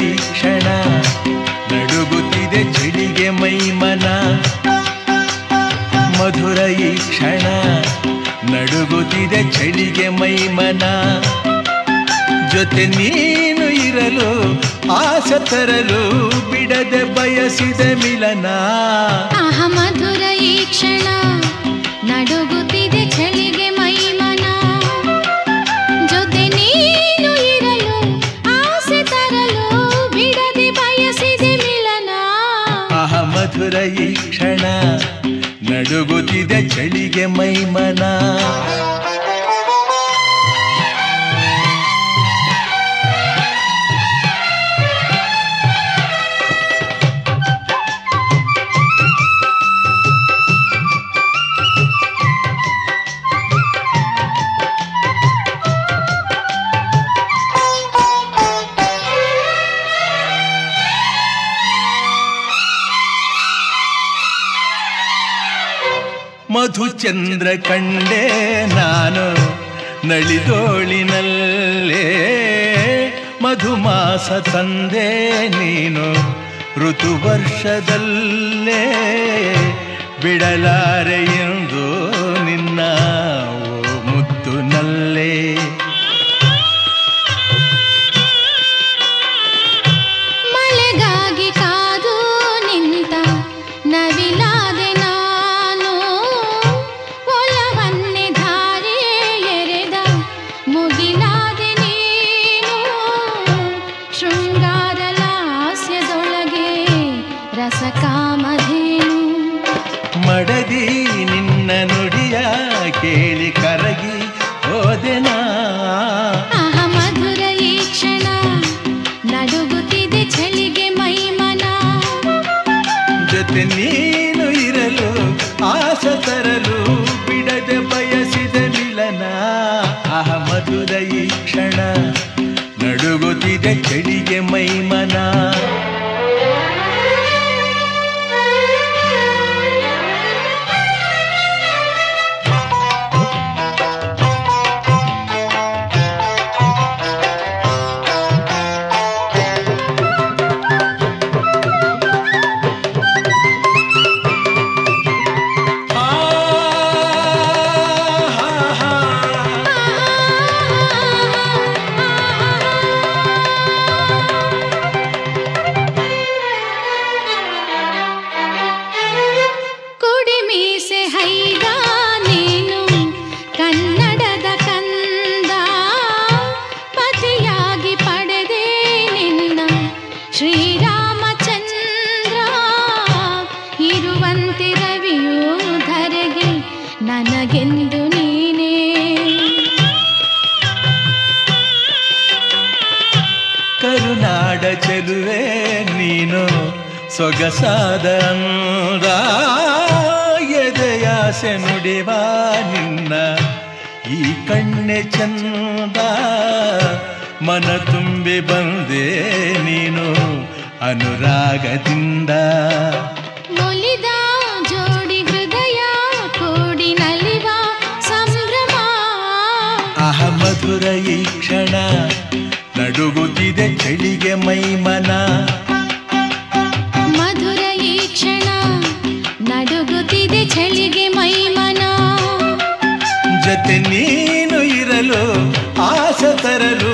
ಈ ಕ್ಷಣ ನಡುಗುತ್ತಿದೆ ಚಳಿಗೆ ಮೈಮನ. ಮಧುರ ಈ ಕ್ಷಣ. ನಡುಗುತ್ತಿದೆ ಚಳಿಗೆ ಮೈಮನ. ಜೊತೆ ನೀನು ಇರಲು, ಆಸೆ ತರಲು ಬಿಡದೆ ಬಯಸಿದ ಮಿಲನ. ಮಧುರ ಈ ಕ್ಷಣ. ನಡುಗುತ್ತಿದೆ ಚಳಿಗೆ ಮೈಮನ. ಮಧುಚಂದ್ರ ಕಂಡೆ ನಾನು ನಳಿದೋಳಿನಲ್ಲೇ. ಮಧುಮಾಸ ತಂದೆ ನೀನು ಋತುವರ್ಷದಲ್ಲೇ. ಬಿಡಲಾರೆ ಮಡದಿ ನಿನ್ನ ನುಡಿಯ ಕೇಳಿ ಕರಗಿ ಹೋದೆನಾ? ನನಗೆಂದು ನೀನೇ. ಕರುನಾಡ ಚೆಲುವೆ ನೀನು ಸೊಗಸಾದ ಎದೆಯಾಸೆ ನುಡಿವ ನಿನ್ನ ಈ ಕಣ್ಣೆ ಚಂದ. ಮನ ತುಂಬಿ ಬಂದೆ ನೀನು ಅನುರಾಗದಿಂದ. ಮಧುರ ಈ ಕ್ಷಣ ನಡುಗುತ್ತಿದೆ ಚಳಿಗೆ ಮೈಮನ. ಮಧುರ ಈ ಕ್ಷಣ ನಡುಗುತ್ತಿದೆ ಚಳಿಗೆ ಮೈಮನ. ಜೊತೆ ನೀನು ಇರಲು ಆಸ ತರಲು